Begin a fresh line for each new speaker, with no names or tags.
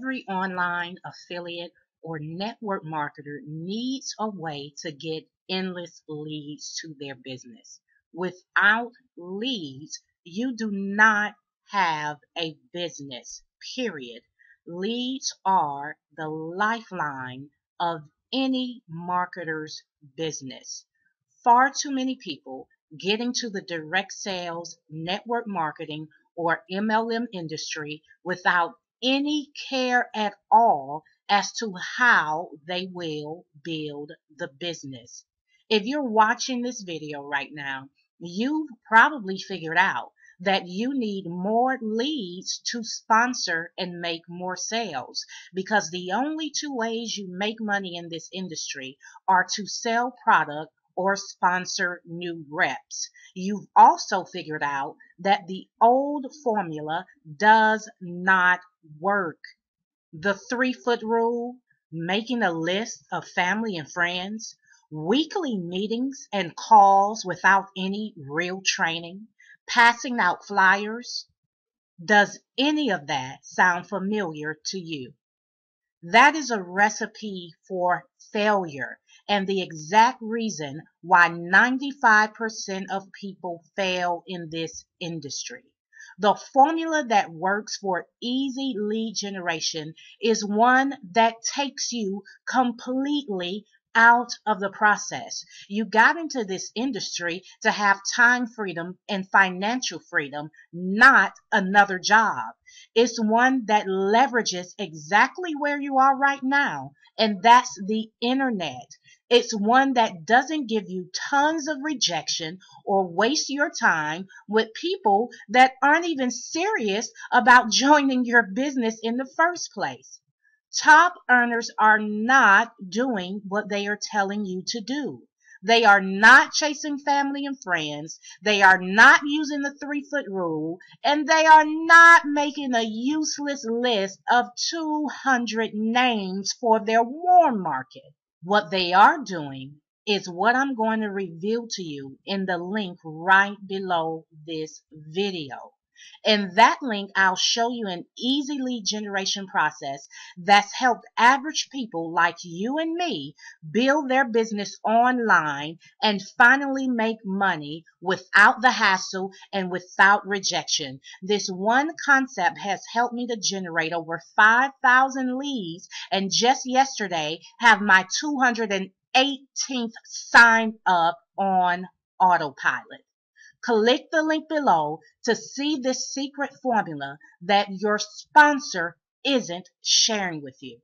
Every online affiliate or network marketer needs a way to get endless leads to their business. Without leads, you do not have a business, period. Leads are the lifeline of any marketer's business. Far too many people get into the direct sales, network marketing, or MLM industry without any care at all as to how they will build the business. If you're watching this video right now, you've probably figured out that you need more leads to sponsor and make more sales because the only two ways you make money in this industry are to sell product or sponsor new reps. You've also figured out that the old formula does not work. The three foot rule, making a list of family and friends, weekly meetings and calls without any real training, passing out flyers. Does any of that sound familiar to you? That is a recipe for failure and the exact reason why 95% of people fail in this industry. The formula that works for easy lead generation is one that takes you completely out of the process. You got into this industry to have time freedom and financial freedom, not another job. It's one that leverages exactly where you are right now, and that's the internet. It's one that doesn't give you tons of rejection or waste your time with people that aren't even serious about joining your business in the first place. Top earners are not doing what they are telling you to do. They are not chasing family and friends. They are not using the three foot rule. And they are not making a useless list of 200 names for their warm market. What they are doing is what I'm going to reveal to you in the link right below this video. In that link, I'll show you an easy lead generation process that's helped average people like you and me build their business online and finally make money without the hassle and without rejection. This one concept has helped me to generate over 5,000 leads and just yesterday have my 218th signed up on autopilot. Click the link below to see this secret formula that your sponsor isn't sharing with you.